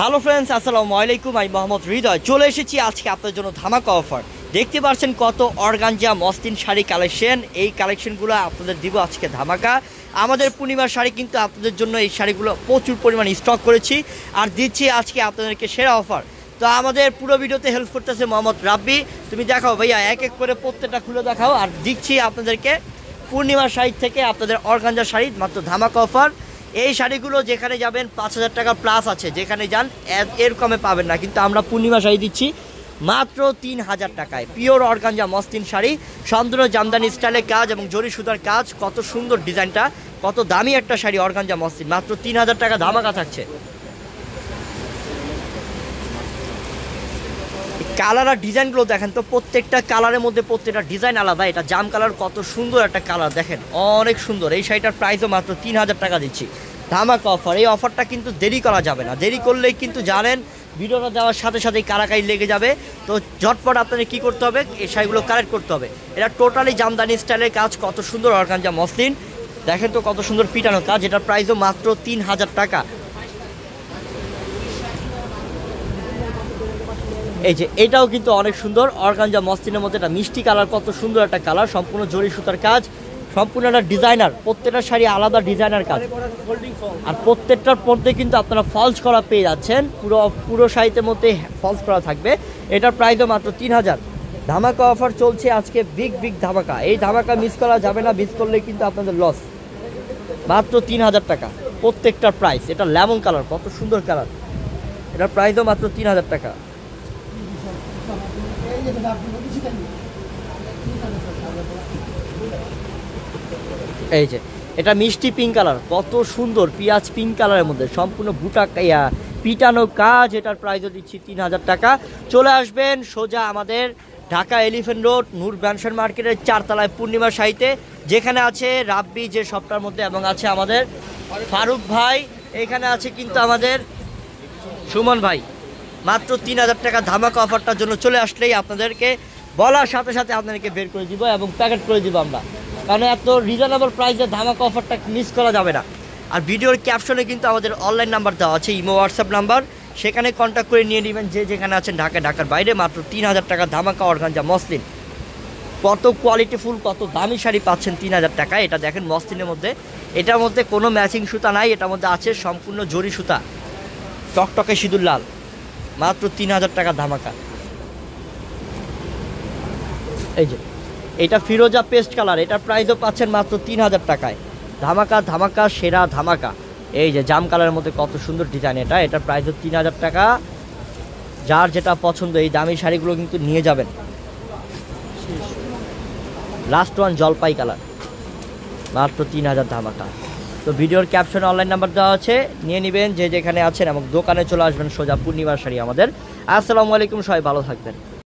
Hello friends আসসালামু আলাইকুম, আমি মোহাম্মদ হৃদয়। চলে এসেছি আজকে আপনাদের জন্য ধামাকা অফার দেখতে পাচ্ছেন কত অর্গানজা মস্তিন শাড়ি কালেকশন এই কালেকশনগুলো আপনাদের দিব আজকে ধামাকা। আমাদের পূর্ণিমার শাড়ি কিন্তু আপনাদের জন্য এই শাড়িগুলো প্রচুর পরিমাণে স্টক করেছি। আর দিচ্ছি আজকে আপনাদেরকে সেরা অফার তো আমাদের পুরো ভিডিওতে হেল্প করতেছে মোহাম্মদ রাব্বি। তুমি দেখাও ভাইয়া, এক এক করে প্রত্যেকটা খুলে দেখাও। আর দিচ্ছি আপনাদেরকে পূর্ণিমার শাড়ি থেকে আপনাদের অর্গানজা শাড়ি, মাত্র ধামাকা অফার এই শাড়িগুলো যেখানে যাবেন পাঁচ হাজার টাকা প্লাস আছে। যেখানে যান এরকমে এর কমে পাবেন না। কিন্তু আমরা পূর্ণিমা শাড়ি দিচ্ছি মাত্র তিন হাজার টাকায়। পিওর অর্গানজা মস্তিন শাড়ি সন্দ্র জামদানি স্টাইলের কাজ এবং জরি সুতার কাজ, কত সুন্দর ডিজাইনটা, কত দামি একটা শাড়ি অর্গানজা মস্তিন মাত্র তিন হাজার টাকা ধামাকা থাকছে। কালার আর ডিজাইনগুলো দেখেন তো প্রত্যেকটা কালারের মধ্যে প্রত্যেকটা ডিজাইন আলাদা। এটা জাম কালার, কত সুন্দর একটা কালার দেখেন। অনেক সুন্দর। এই শাড়িটার প্রাইসও মাত্র তিন হাজার টাকা দিচ্ছি। ধামাকা অফার এই অফারটা কিন্তু দেরি করা যাবে না। দেরি করলেই কিন্তু জানেন, ভিডিওটা দেওয়ার সাথে সাথেই কারাকারি লেগে যাবে। তো ঝটপট আপনাদের কী করতে হবে? এই শাড়িগুলো কালেক্ট করতে হবে। এটা টোটালি জামদানি স্টাইলের কাজ। কত সুন্দর অর্গানজা মসলিন। দেখেন তো কত সুন্দর পিটানো কাজ। এটার প্রাইসও মাত্র তিন হাজার টাকা। এই যে, এটাও কিন্তু অনেক সুন্দর। অর্গানজা মস্তিনের মধ্যে একটা মিষ্টি কালার, কত সুন্দর একটা কালার, সম্পূর্ণ জরি সুতার কাজ, সম্পূর্ণ একটা ডিজাইনার, প্রত্যেকটা শাড়ি আলাদা ডিজাইনার কাজ। আর প্রত্যেকটার মধ্যে কিন্তু আপনারা ফলস করা পেয়ে যাচ্ছেন, পুরো পুরো শাড়িতে মধ্যে ফলস করা থাকবে। এটার প্রাইসও মাত্র তিন হাজার। ধামাকা অফার চলছে আজকে বিগ বিগ ধামাকা। এই ধামাকা মিস করা যাবে না মিস করলে কিন্তু আপনাদের লস মাত্র তিন হাজার টাকা, প্রত্যেকটার প্রাইস এটা লেমন কালার কত সুন্দর কালার এটার প্রাইসও মাত্র তিন হাজার টাকা। এই যে, এটা মিষ্টি পিঙ্ক কালার কত সুন্দর, পেঁয়াজ পিঙ্ক কালারের মধ্যে, সম্পূর্ণ বুটা পিটানো কাজ, এটার প্রাইসও দিচ্ছি তিন হাজার টাকা। চলে আসবেন সোজা আমাদের Dhaka elephant road Noor mansion মার্কেটের চারতলায় পূর্ণিমা সাইতে যেখানে আছে রাব্বি যে শপটার মধ্যে, এবং আছে আমাদের ফারুক ভাই, এখানে আছে কিন্তু আমাদের সুমন ভাই। মাত্র তিন হাজার টাকা ধামাকা অফারটার জন্য চলে আসলেই আপনাদেরকে বলার সাথে সাথে আপনাদেরকে বের করে দিব এবং প্যাকেট করে দিব আমরা। কারণ এত রিজনেবল প্রাইসে ধামাকা অফারটা মিস করা যাবে না। আর ভিডিওর ক্যাপশনে কিন্তু আমাদের অনলাইন নাম্বার দেওয়া আছে, ইমো হোয়াটসঅ্যাপ নাম্বার সেখানে কন্ট্যাক্ট করে নিয়ে নেবেন যে যেখানে আছেন ঢাকা, ঢাকার বাইরে। মাত্র তিন হাজার টাকা ধামাকা অর্গানজা মসলিন। কত কোয়ালিটিফুল কত দামি শাড়ি পাচ্ছেন তিন হাজার টাকায়। এটা দেখেন মসলিনের মধ্যে। এটার মধ্যে কোনো ম্যাচিং সুতা নাই, এটার মধ্যে আছে সম্পূর্ণ জরি সুতা। টকটকে সিঁদুর লাল। মাত্র তিন হাজার টাকা ধামাকা। এই যে, এটা ফিরোজা পেস্ট কালার এটার প্রাইসও পাচ্ছেন মাত্র তিন হাজার টাকায়। ধামাকা ধামাকা, সেরা ধামাকা। এই যে, জাম কালারের মধ্যে কত সুন্দর ডিজাইন এটা এটার প্রাইসও তিন হাজার টাকা। যার যেটা পছন্দ, এই দামি শাড়িগুলো কিন্তু নিয়ে যাবেন। লাস্ট ওয়ান জলপাই কালার মাত্র তিন হাজার ধামাকা। তো ভিডিওর ক্যাপশনে অনলাইন নাম্বার দেওয়া আছে, নিয়ে নেবেন যে যেখানে আছেন এবং দোকানে চলে আসবেন সোজা পূর্ণিমার শাড়ি আমাদের। আসসালামু আলাইকুম, সবাই ভালো থাকবেন।